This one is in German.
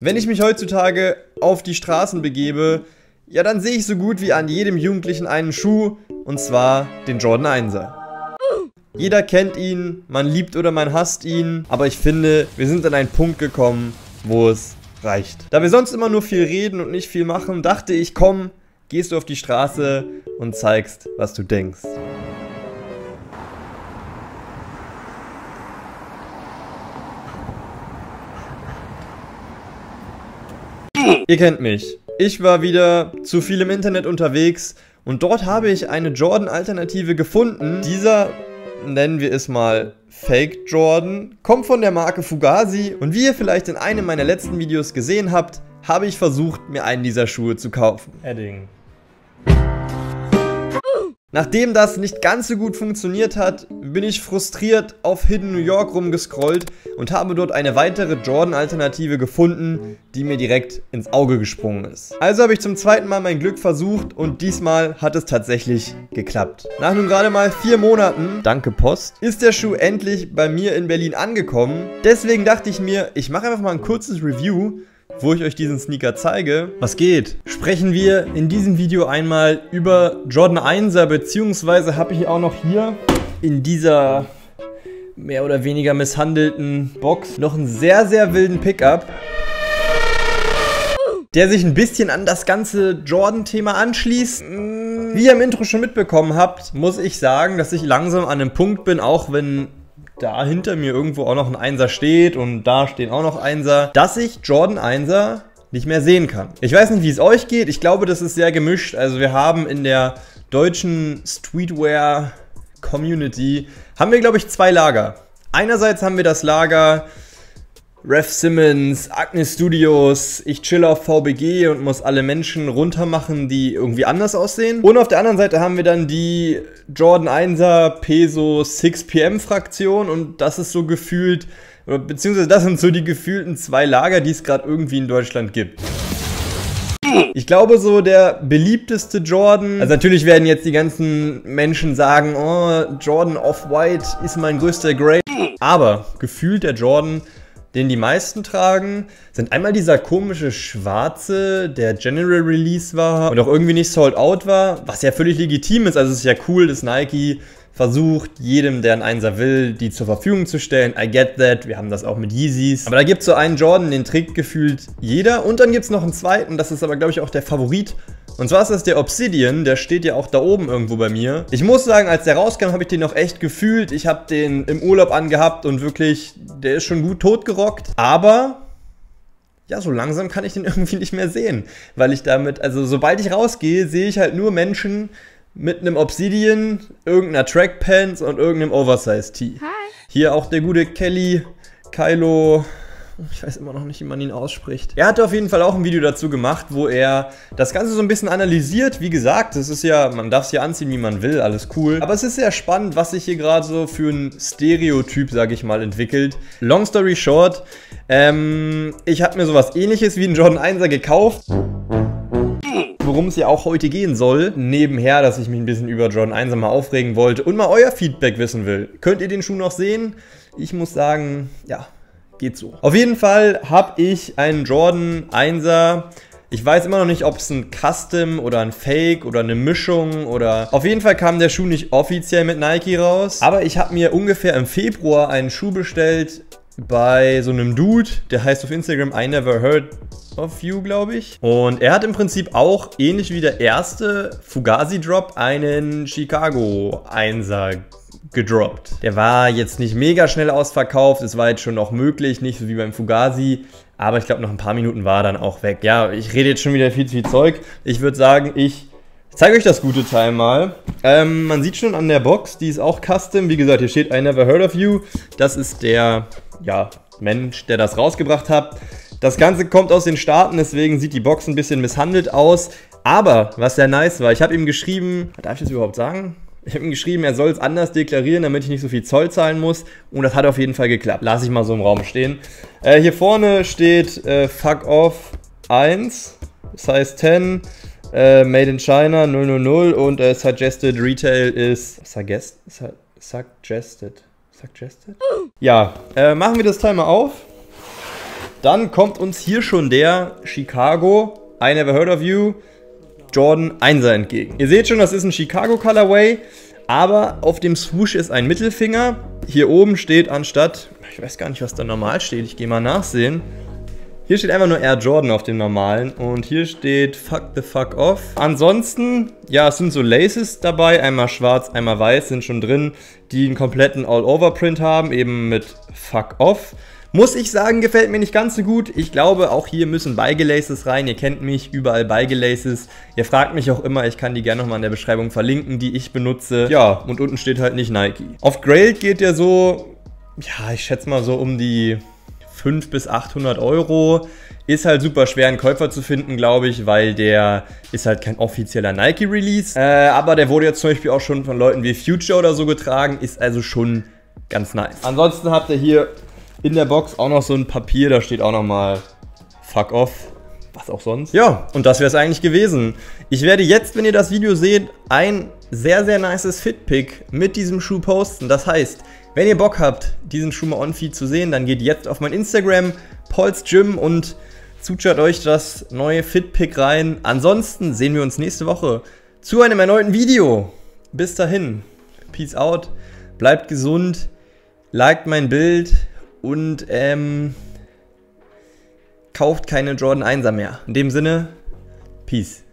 Wenn ich mich heutzutage auf die Straßen begebe, ja dann sehe ich so gut wie an jedem Jugendlichen einen Schuh, und zwar den Jordan 1er. Jeder kennt ihn, man liebt oder man hasst ihn, aber ich finde, wir sind an einen Punkt gekommen, wo es reicht. Da wir sonst immer nur viel reden und nicht viel machen, dachte ich, komm, gehst du auf die Straße und zeigst, was du denkst. Ihr kennt mich. Ich war wieder zu viel im Internet unterwegs und dort habe ich eine Jordan-Alternative gefunden. Dieser, nennen wir es mal Fake Jordan, kommt von der Marke Fugazi und wie ihr vielleicht in einem meiner letzten Videos gesehen habt, habe ich versucht, mir einen dieser Schuhe zu kaufen. Edding. Nachdem das nicht ganz so gut funktioniert hat, bin ich frustriert auf Hidden New York rumgescrollt und habe dort eine weitere Jordan-Alternative gefunden, die mir direkt ins Auge gesprungen ist. Also habe ich zum zweiten Mal mein Glück versucht und diesmal hat es tatsächlich geklappt. Nach nun gerade mal vier Monaten, danke Post, ist der Schuh endlich bei mir in Berlin angekommen. Deswegen dachte ich mir, ich mache einfach mal ein kurzes Review wo ich euch diesen Sneaker zeige. Was geht? Sprechen wir in diesem Video einmal über Jordan 1er, beziehungsweise habe ich auch noch hier in dieser mehr oder weniger misshandelten Box noch einen sehr, sehr wilden Pickup der sich ein bisschen an das ganze Jordan-Thema anschließt. Wie ihr im Intro schon mitbekommen habt, muss ich sagen, dass ich langsam an einem Punkt bin, auch wenn da hinter mir irgendwo auch noch ein Einser steht und da stehen auch noch Einser, dass ich Jordan Einser nicht mehr sehen kann. Ich weiß nicht, wie es euch geht. Ich glaube, das ist sehr gemischt. Also wir haben in der deutschen Streetwear Community, haben wir, glaube ich, zwei Lager. Einerseits haben wir das Lager, Rev Simmons, Agnes Studios, ich chill auf VBG und muss alle Menschen runtermachen, die irgendwie anders aussehen. Und auf der anderen Seite haben wir dann die Jordan 1er Peso 6pm Fraktion und das ist so gefühlt, beziehungsweise das sind so die gefühlten zwei Lager, die es gerade irgendwie in Deutschland gibt. Ich glaube so der beliebteste Jordan, also natürlich werden jetzt die ganzen Menschen sagen, oh, Jordan Off-White ist mein größter Grade, aber gefühlt der Jordan den die meisten tragen, sind einmal dieser komische schwarze, der General Release war und auch irgendwie nicht sold out war, was ja völlig legitim ist. Also es ist ja cool, dass Nike versucht, jedem, der einen Einser will, die zur Verfügung zu stellen. I get that. Wir haben das auch mit Yeezys. Aber da gibt es so einen Jordan, den trägt gefühlt jeder. Und dann gibt es noch einen zweiten, das ist aber, glaube ich, auch der Favorit und zwar ist das der Obsidian, der steht ja auch da oben irgendwo bei mir. Ich muss sagen, als der rauskam, habe ich den noch echt gefühlt. Ich habe den im Urlaub angehabt und wirklich, der ist schon gut totgerockt. Aber ja, so langsam kann ich den irgendwie nicht mehr sehen. Weil ich damit, also sobald ich rausgehe, sehe ich halt nur Menschen mit einem Obsidian, irgendeiner Trackpants und irgendeinem Oversize-Tee. Hier auch der gute Kelly, Kylo, ich weiß immer noch nicht, wie man ihn ausspricht. Er hatte auf jeden Fall auch ein Video dazu gemacht, wo er das Ganze so ein bisschen analysiert. Wie gesagt, es ist ja, man darf es ja anziehen, wie man will, alles cool. Aber es ist sehr spannend, was sich hier gerade so für ein Stereotyp, sage ich mal, entwickelt. Long story short, ähm, ich habe mir sowas ähnliches wie einen Jordan 1er gekauft worum es ja auch heute gehen soll. Nebenher, dass ich mich ein bisschen über Jordan 1 mal aufregen wollte und mal euer Feedback wissen will. Könnt ihr den Schuh noch sehen? Ich muss sagen, ja, geht so. Auf jeden Fall habe ich einen Jordan 1er. Ich weiß immer noch nicht, ob es ein Custom oder ein Fake oder eine Mischung oder... Auf jeden Fall kam der Schuh nicht offiziell mit Nike raus. Aber ich habe mir ungefähr im Februar einen Schuh bestellt bei so einem Dude, der heißt auf Instagram I Never Heard of You, glaube ich. Und er hat im Prinzip auch, ähnlich wie der erste Fugazi-Drop, einen Chicago 1er gedroppt. Der war jetzt nicht mega schnell ausverkauft, es war jetzt schon noch möglich, nicht so wie beim Fugazi, aber ich glaube, noch ein paar Minuten war er dann auch weg. Ja, ich rede jetzt schon wieder viel zu viel Zeug. Ich würde sagen, ich zeige euch das gute Teil mal. Ähm, man sieht schon an der Box, die ist auch custom. Wie gesagt, hier steht I never heard of you. Das ist der ja, Mensch, der das rausgebracht hat. Das Ganze kommt aus den Staaten, deswegen sieht die Box ein bisschen misshandelt aus. Aber, was sehr nice war, ich habe ihm geschrieben, darf ich das überhaupt sagen? Ich habe ihm geschrieben, er soll es anders deklarieren, damit ich nicht so viel Zoll zahlen muss. Und das hat auf jeden Fall geklappt. Lass ich mal so im Raum stehen. Äh, hier vorne steht äh, Fuck Off 1, Size 10, äh, Made in China 000 und äh, Suggested Retail ist. Suggest, su suggested. Suggested? Ja, äh, machen wir das Teil mal auf. Dann kommt uns hier schon der Chicago, I Never Heard of You, Jordan 1er entgegen. Ihr seht schon, das ist ein Chicago Colorway, aber auf dem Swoosh ist ein Mittelfinger. Hier oben steht anstatt, ich weiß gar nicht, was da normal steht, ich gehe mal nachsehen. Hier steht einfach nur Air Jordan auf dem normalen und hier steht Fuck the Fuck Off. Ansonsten, ja, es sind so Laces dabei, einmal schwarz, einmal weiß sind schon drin, die einen kompletten All-Over-Print haben, eben mit Fuck Off. Muss ich sagen, gefällt mir nicht ganz so gut. Ich glaube, auch hier müssen Beigelaces rein. Ihr kennt mich, überall Beigelaces. Ihr fragt mich auch immer, ich kann die gerne nochmal in der Beschreibung verlinken, die ich benutze. Ja, und unten steht halt nicht Nike. Auf Grailed geht der so, ja, ich schätze mal so um die 500 bis 800 Euro. Ist halt super schwer, einen Käufer zu finden, glaube ich, weil der ist halt kein offizieller Nike-Release. Äh, aber der wurde jetzt zum Beispiel auch schon von Leuten wie Future oder so getragen, ist also schon ganz nice. Ansonsten habt ihr hier in der Box auch noch so ein Papier, da steht auch nochmal Fuck off, was auch sonst. Ja, und das wäre es eigentlich gewesen. Ich werde jetzt, wenn ihr das Video seht, ein sehr, sehr nices Fit-Pick mit diesem Schuh posten. Das heißt, wenn ihr Bock habt, diesen Schuh mal on-feed zu sehen, dann geht jetzt auf mein Instagram, Pauls Gym und zuschaut euch das neue Fit-Pick rein. Ansonsten sehen wir uns nächste Woche zu einem erneuten Video. Bis dahin, Peace out, bleibt gesund, liked mein Bild, und ähm, kauft keine Jordan 1er mehr. In dem Sinne, Peace.